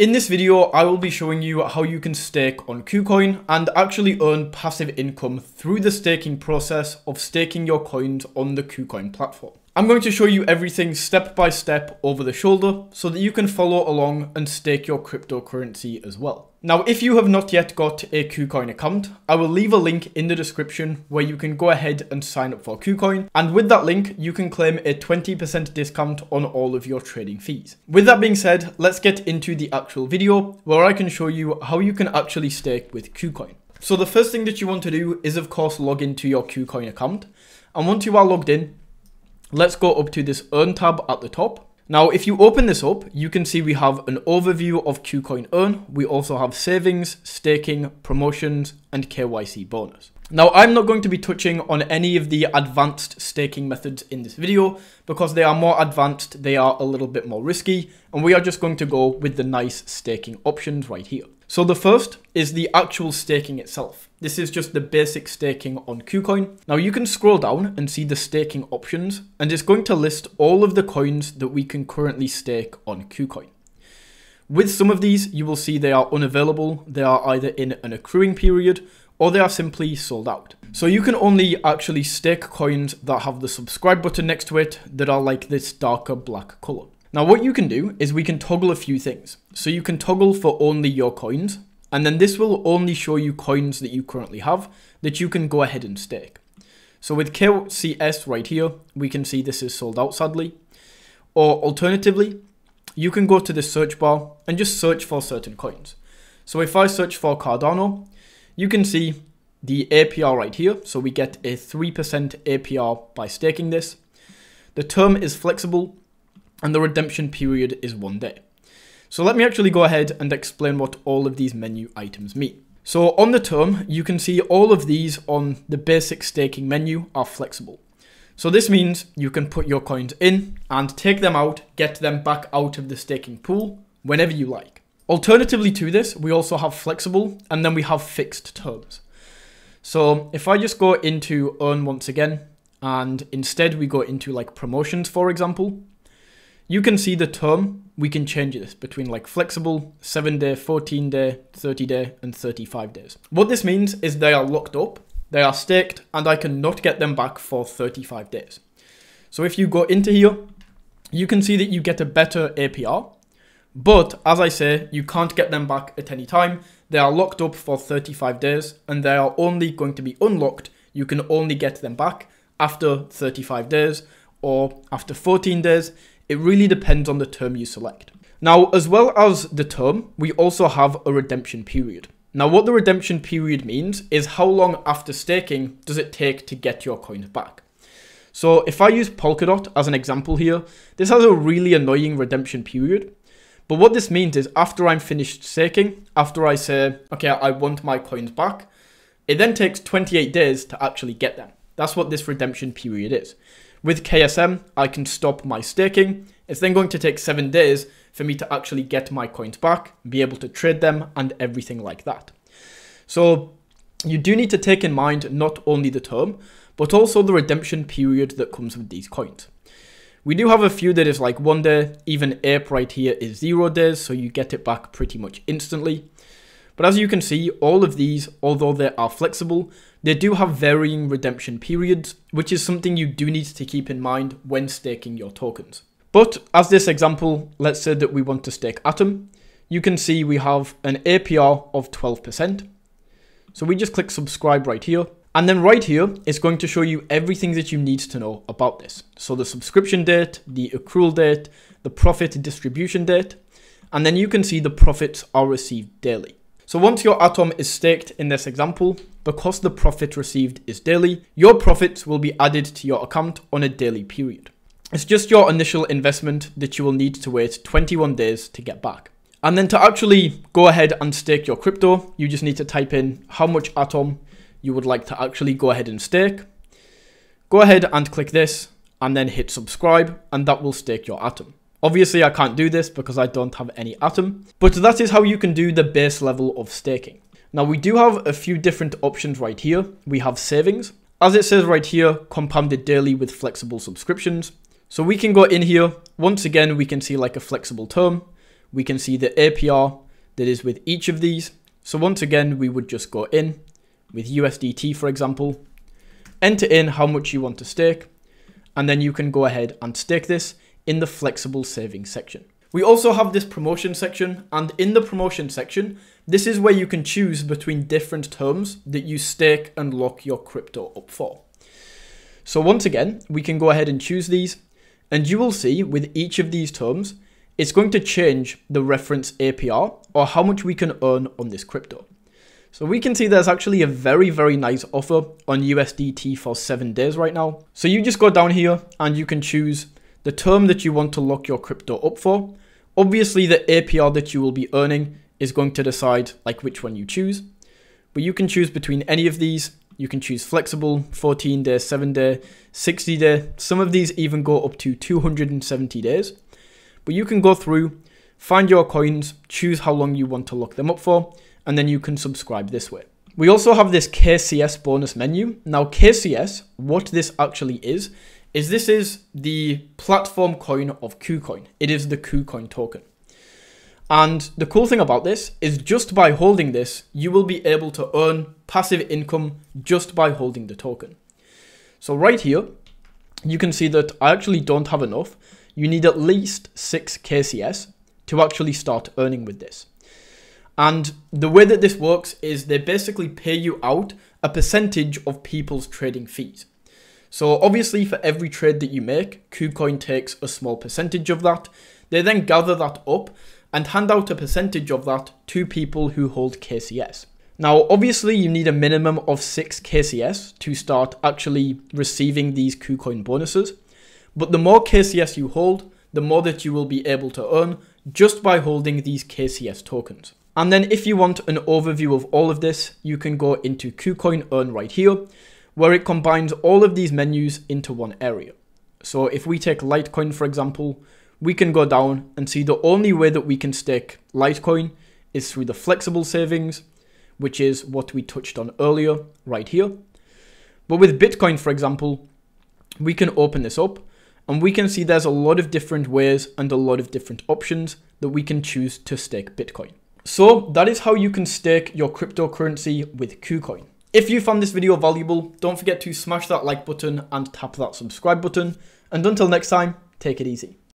In this video, I will be showing you how you can stake on KuCoin and actually earn passive income through the staking process of staking your coins on the KuCoin platform. I'm going to show you everything step by step over the shoulder so that you can follow along and stake your cryptocurrency as well. Now, if you have not yet got a KuCoin account, I will leave a link in the description where you can go ahead and sign up for KuCoin. And with that link, you can claim a 20% discount on all of your trading fees. With that being said, let's get into the actual video where I can show you how you can actually stake with KuCoin. So the first thing that you want to do is of course log into your KuCoin account. And once you are logged in, Let's go up to this Earn tab at the top. Now, if you open this up, you can see we have an overview of KuCoin Earn. We also have savings, staking, promotions, and KYC bonus. Now, I'm not going to be touching on any of the advanced staking methods in this video because they are more advanced, they are a little bit more risky, and we are just going to go with the nice staking options right here. So the first is the actual staking itself. This is just the basic staking on KuCoin. Now you can scroll down and see the staking options and it's going to list all of the coins that we can currently stake on KuCoin. With some of these, you will see they are unavailable. They are either in an accruing period or they are simply sold out. So you can only actually stake coins that have the subscribe button next to it that are like this darker black color. Now what you can do is we can toggle a few things. So you can toggle for only your coins, and then this will only show you coins that you currently have that you can go ahead and stake. So with KCS right here, we can see this is sold out sadly. Or alternatively, you can go to the search bar and just search for certain coins. So if I search for Cardano, you can see the APR right here. So we get a 3% APR by staking this. The term is flexible and the redemption period is one day. So let me actually go ahead and explain what all of these menu items mean. So on the term, you can see all of these on the basic staking menu are flexible. So this means you can put your coins in and take them out, get them back out of the staking pool whenever you like. Alternatively to this, we also have flexible and then we have fixed terms. So if I just go into earn once again, and instead we go into like promotions, for example, you can see the term, we can change this between like flexible, 7 day, 14 day, 30 day, and 35 days. What this means is they are locked up, they are staked, and I cannot get them back for 35 days. So if you go into here, you can see that you get a better APR, but as I say, you can't get them back at any time. They are locked up for 35 days, and they are only going to be unlocked. You can only get them back after 35 days or after 14 days it really depends on the term you select. Now, as well as the term, we also have a redemption period. Now, what the redemption period means is how long after staking does it take to get your coins back. So if I use Polkadot as an example here, this has a really annoying redemption period. But what this means is after I'm finished staking, after I say, okay, I want my coins back, it then takes 28 days to actually get them. That's what this redemption period is. With KSM, I can stop my staking. It's then going to take seven days for me to actually get my coins back, be able to trade them and everything like that. So you do need to take in mind not only the term, but also the redemption period that comes with these coins. We do have a few that is like one day, even Ape right here is zero days, so you get it back pretty much instantly. But as you can see, all of these, although they are flexible, they do have varying redemption periods, which is something you do need to keep in mind when staking your tokens. But as this example, let's say that we want to stake Atom, you can see we have an APR of 12%. So we just click subscribe right here. And then right here, it's going to show you everything that you need to know about this. So the subscription date, the accrual date, the profit distribution date, and then you can see the profits are received daily. So once your Atom is staked in this example, because the profit received is daily, your profits will be added to your account on a daily period. It's just your initial investment that you will need to wait 21 days to get back. And then to actually go ahead and stake your crypto, you just need to type in how much Atom you would like to actually go ahead and stake. Go ahead and click this and then hit subscribe and that will stake your Atom. Obviously, I can't do this because I don't have any Atom, but that is how you can do the base level of staking. Now, we do have a few different options right here. We have savings. As it says right here, compounded daily with flexible subscriptions. So we can go in here. Once again, we can see like a flexible term. we can see the APR that is with each of these. So once again, we would just go in with USDT, for example, enter in how much you want to stake, and then you can go ahead and stake this in the flexible savings section. We also have this promotion section, and in the promotion section, this is where you can choose between different terms that you stake and lock your crypto up for. So once again, we can go ahead and choose these, and you will see with each of these terms, it's going to change the reference APR or how much we can earn on this crypto. So we can see there's actually a very, very nice offer on USDT for seven days right now. So you just go down here and you can choose the term that you want to lock your crypto up for. Obviously the APR that you will be earning is going to decide like which one you choose, but you can choose between any of these. You can choose flexible, 14 day, 7 day, 60 day. Some of these even go up to 270 days. But you can go through, find your coins, choose how long you want to lock them up for, and then you can subscribe this way. We also have this KCS bonus menu. Now KCS, what this actually is, is this is the platform coin of KuCoin. It is the KuCoin token. And the cool thing about this is just by holding this, you will be able to earn passive income just by holding the token. So right here, you can see that I actually don't have enough. You need at least 6 KCS to actually start earning with this. And the way that this works is they basically pay you out a percentage of people's trading fees. So obviously for every trade that you make, KuCoin takes a small percentage of that. They then gather that up and hand out a percentage of that to people who hold KCS. Now, obviously, you need a minimum of 6 KCS to start actually receiving these KuCoin bonuses. But the more KCS you hold, the more that you will be able to earn just by holding these KCS tokens. And then if you want an overview of all of this, you can go into KuCoin Earn right here, where it combines all of these menus into one area. So if we take Litecoin, for example, we can go down and see the only way that we can stake Litecoin is through the flexible savings, which is what we touched on earlier right here. But with Bitcoin, for example, we can open this up and we can see there's a lot of different ways and a lot of different options that we can choose to stake Bitcoin. So that is how you can stake your cryptocurrency with KuCoin. If you found this video valuable, don't forget to smash that like button and tap that subscribe button. And until next time, take it easy.